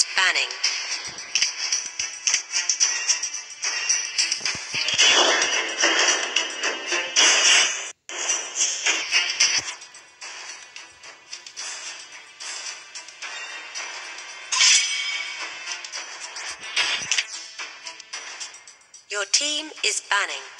is banning. Your team is banning.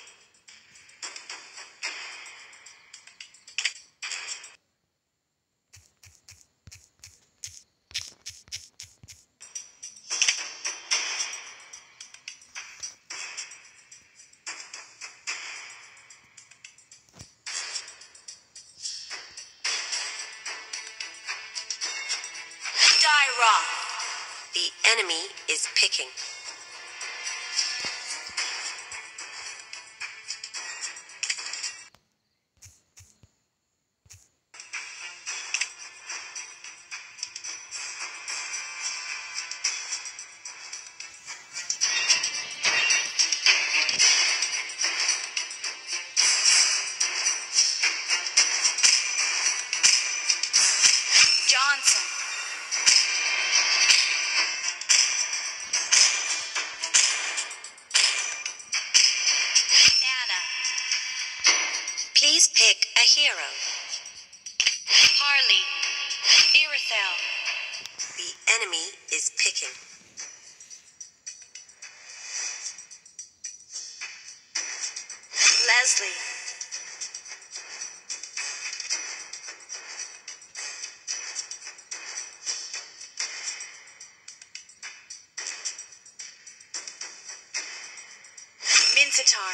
Minsitthar.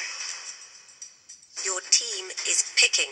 Your team is picking.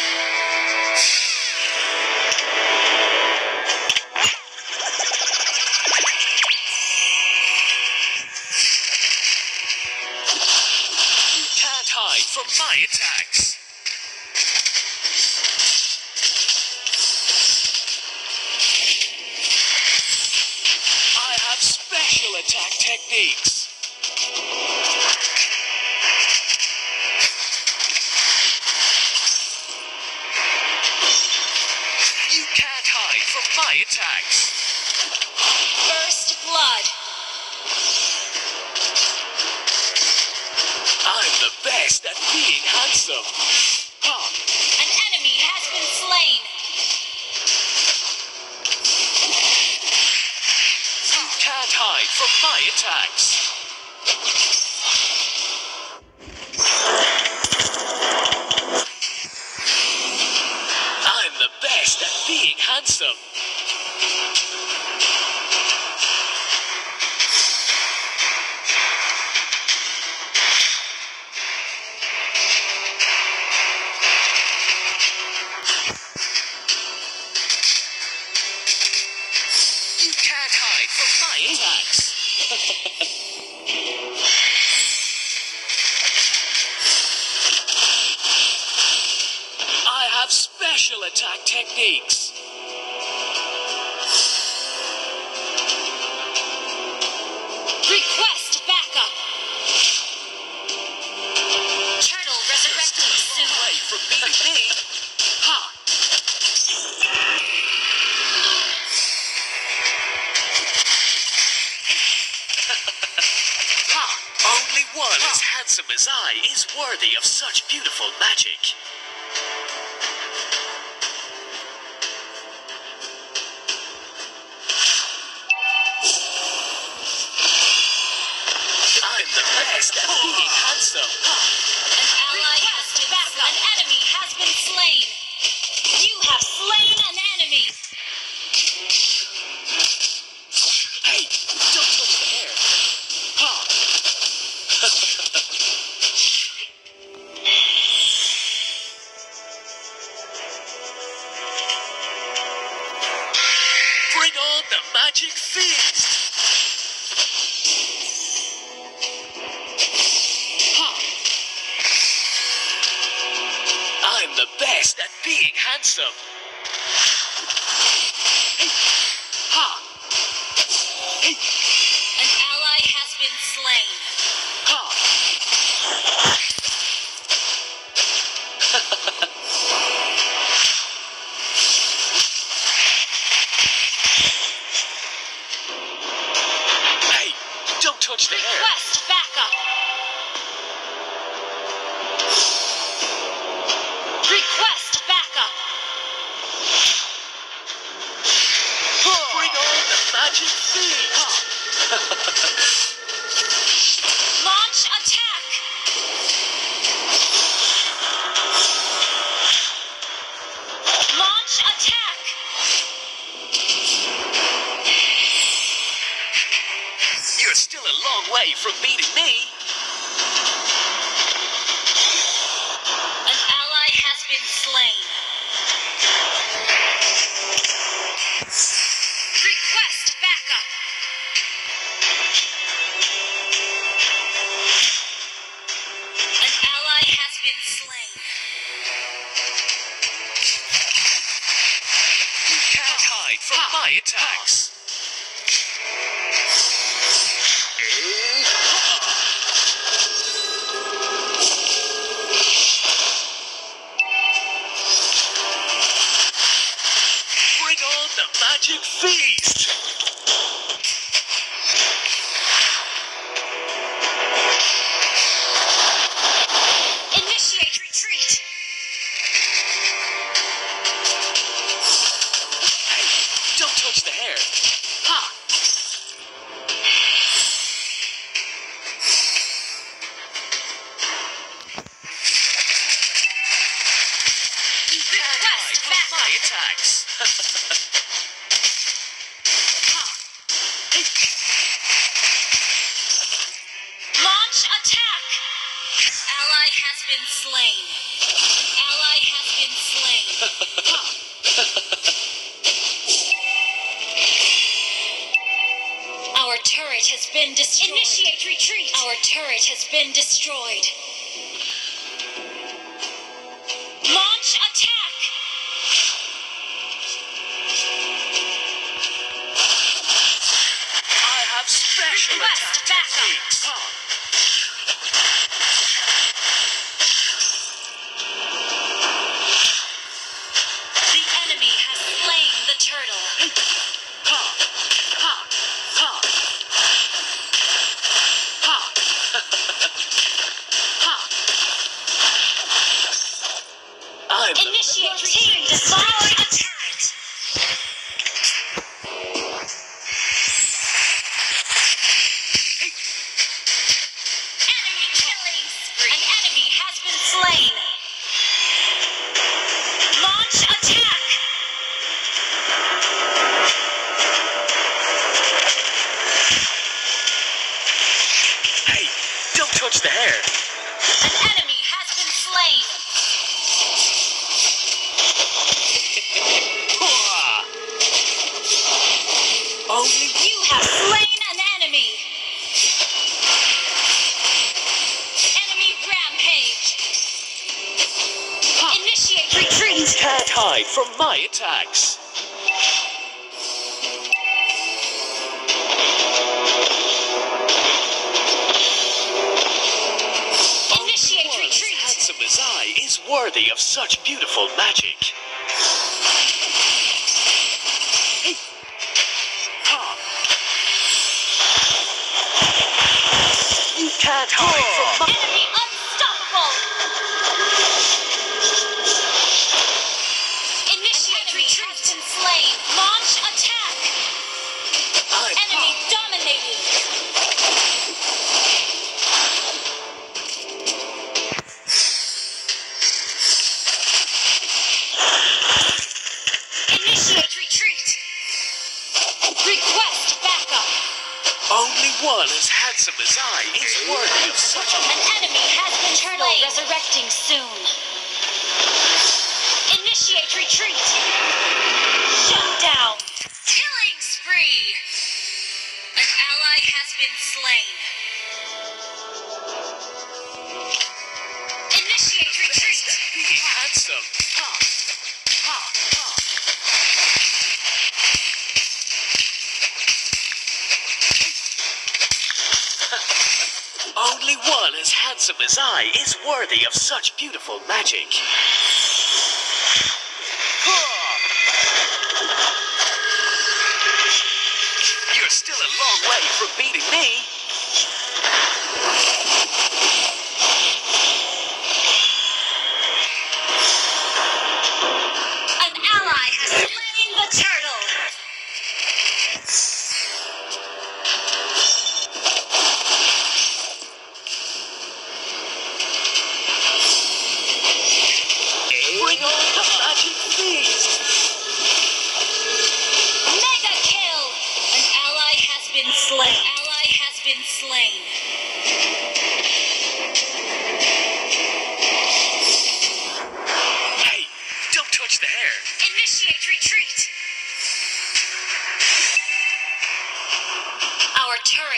best at being handsome. Huh. An enemy has been slain. You can't hide from my attacks. techniques. nice guy. He's handsome. slain. A long way from beating me. An ally has been slain. Request backup. An ally has been slain. You can't hide from my attacks. Magic feast! Turret has been destroyed. Initiate retreat. Our turret has been destroyed. Launch attack. I have special Request attack backup. techniques. Ha! The enemy has slain the turtle. Ha! Ha! Ha! Ha! ha! I'm the Initiate retreat. Destroy hide from my attacks. Initiate as retreat. handsome as I is worthy of such beautiful magic. You can't hide from my one as handsome as I is worthy of such a An enemy has been Turtle resurrecting soon. Initiate retreat. Shut down. Killing spree. An ally has been slain. As handsome as I is worthy of such beautiful magic. You're still a long way from beating me.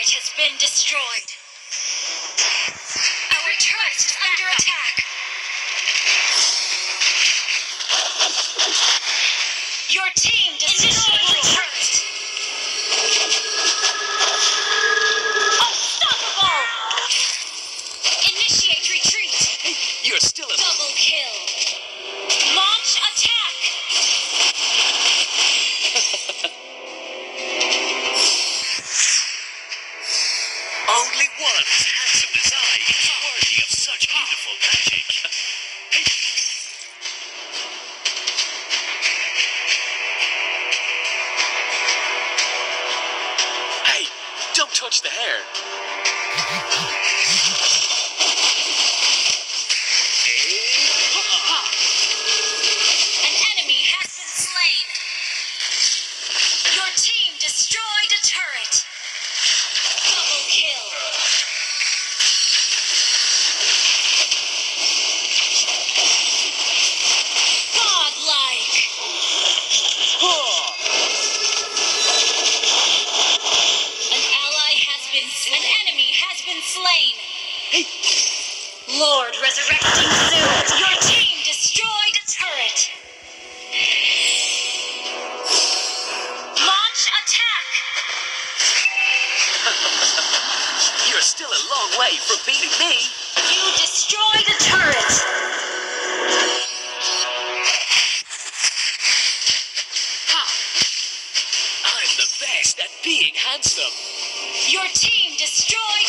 It has been destroyed. Only one as handsome as I is worthy of such beautiful magic. hey, don't touch the hair. slain. Lord, resurrecting Zeus, Your team destroyed a turret. Launch attack. You're still a long way from beating me. You destroyed a turret. being handsome. Your team destroyed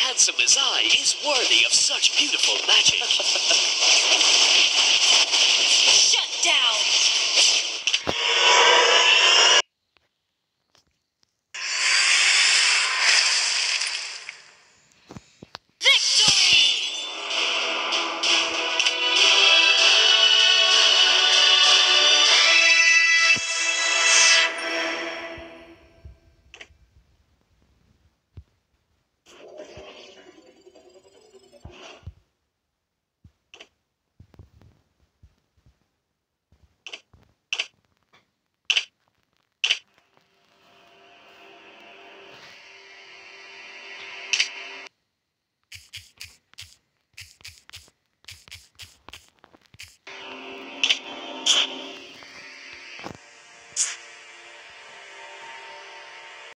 handsome as I is worthy of such beautiful magic.